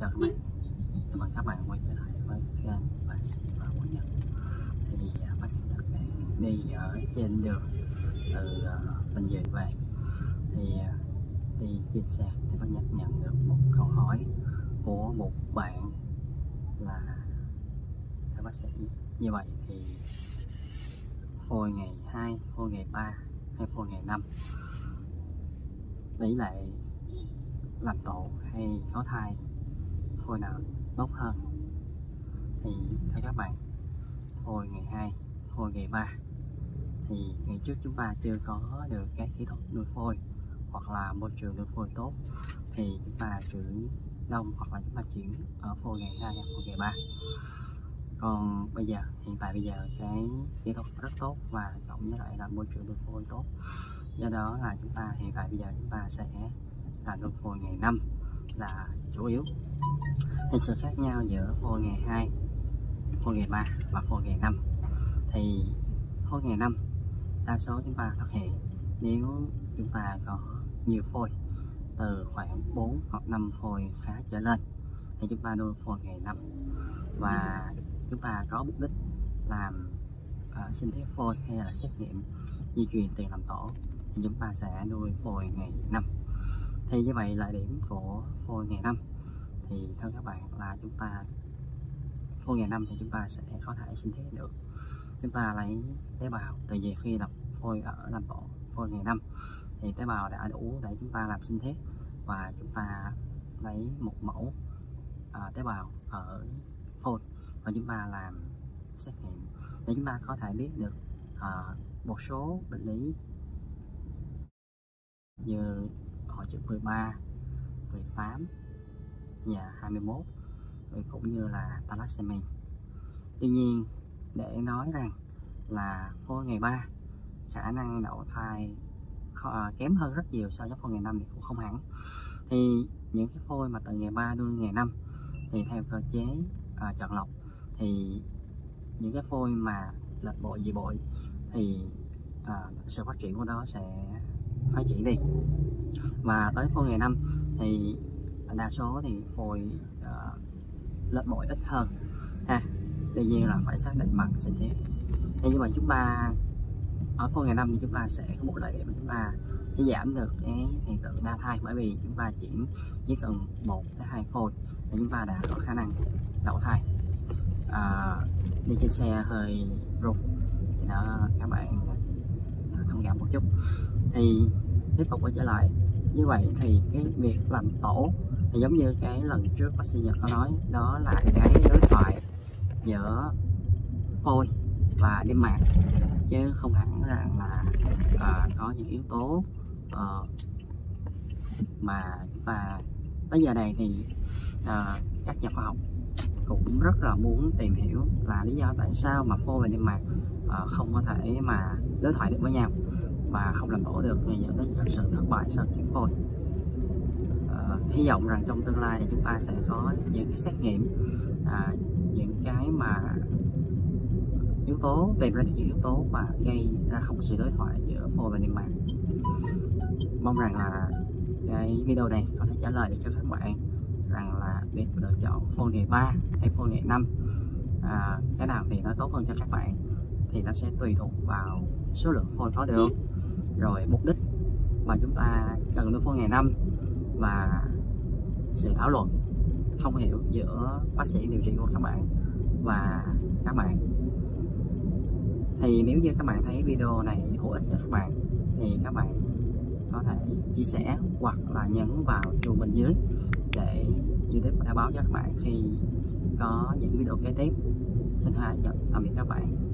chào các bạn. Chào mừng các bạn quay trở lại với kênh bác sĩ và của Nhật. Thì à, bác sĩ Nhật đang đi ở trên đường từ uh, Bình Dương về. Thì uh, đi trên xe thì bác Nhật nhận được một câu hỏi của một bạn là thưa bác sĩ như vậy thì hồi ngày 2, hồi ngày 3 hay hồi ngày 5 tỷ lệ làm tổ hay có thai phôi nào tốt hơn. Thì theo các bạn phôi ngày 2 phôi ngày 3 thì ngày trước chúng ta chưa có được cái kỹ thuật nuôi phôi hoặc là môi trường nuôi phôi tốt, thì chúng ta chuyển đông hoặc là chúng ta chuyển ở phôi ngày 2 hoặc phôi ngày 3 còn bây giờ, hiện tại bây giờ cái kỹ thuật rất tốt và cộng với lại là môi trường nuôi phôi tốt. Do đó là chúng ta, hiện tại bây giờ chúng ta sẽ là nuôi phôi ngày 5 là chủ yếu thì sự khác nhau giữa phô ngày 2 phô ngày 3 và phô ngày 5 thì phô ngày 5 đa số chúng ta thực hiện nếu chúng ta có nhiều phôi từ khoảng 4 hoặc 5 phôi khá trở lên thì chúng ta nuôi phôi ngày 5 và chúng ta có mục đích làm uh, sinh thiết phôi hay là xét nghiệm di truyền tiền làm tổ thì chúng ta sẽ nuôi phôi ngày 5 thì như vậy là điểm của phôi ngày 5 thì theo các bạn là chúng ta phôi ngày năm thì chúng ta sẽ có thể sinh thiết được. Chúng ta lấy tế bào từ về khi lập phôi ở làm tổ phôi ngày năm. Thì tế bào đã đủ để chúng ta làm sinh thiết và chúng ta lấy một mẫu uh, tế bào ở phôi và chúng ta làm xét nghiệm để chúng ta có thể biết được uh, một số bệnh lý như hội chứng 13, 18 và 21 rồi cũng như là thalassemia. Tuy nhiên để nói rằng là phôi ngày 3 khả năng đậu thai à, kém hơn rất nhiều so với phôi ngày 5 thì cũng không hẳn. Thì những cái phôi mà từ ngày 3 đến ngày 5 thì theo cơ chế à, chọn lọc thì những cái phôi mà lệch bội dị bội thì à, sự phát triển của nó sẽ phát triển đi và tới phôi ngày 5 thì đa số thì phôi uh, lệch bội ít hơn ha. Tuy nhiên là phải xác định bằng sinh thiết. Thế nhưng mà chúng ta ở phôi ngày năm thì chúng ta sẽ có một lợi điểm chúng ta sẽ giảm được cái hiện tượng đa thai bởi vì chúng ta chỉ chỉ cần một tới hai phôi thì chúng ta đã có khả năng đậu thai. À, đi trên xe hơi rung thì đó các bạn ờ, thông cảm một chút. Thì tiếp tục quay trở lại. Như vậy thì cái việc làm tổ thì giống như cái lần trước bác sĩ Nhật có nói đó là cái đối thoại giữa phôi và niêm mạc. Chứ không hẳn rằng là uh, có những yếu tố uh, mà chúng ta tới giờ này thì uh, các nhà khoa học cũng rất là muốn tìm hiểu là lý do tại sao mà phôi và niêm mạc uh, không có thể mà đối thoại được với nhau và không làm tổ được dẫn đến sự thất bại sau chuyển phôi hy vọng rằng trong tương lai thì chúng ta sẽ có những cái xét nghiệm à, những cái mà yếu tố tìm ra được những yếu tố mà gây ra không sự đối thoại giữa phôi và niêm mạc. Mong rằng là cái video này có thể trả lời được cho các bạn rằng là việc lựa chọn phôi ngày 3 hay phôi ngày 5 à, cái nào thì nó tốt hơn cho các bạn thì nó sẽ tùy thuộc vào số lượng phôi có được. Rồi mục đích mà chúng ta cần nuôi phôi ngày 5 và sự thảo luận, thông hiểu giữa bác sĩ điều trị của các bạn và các bạn. Thì nếu như các bạn thấy video này hữu ích cho các bạn, thì các bạn có thể chia sẻ hoặc là nhấn vào chuông bên dưới để YouTube đã báo cho các bạn khi có những video kế tiếp. Xin hãy tạm biệt các bạn.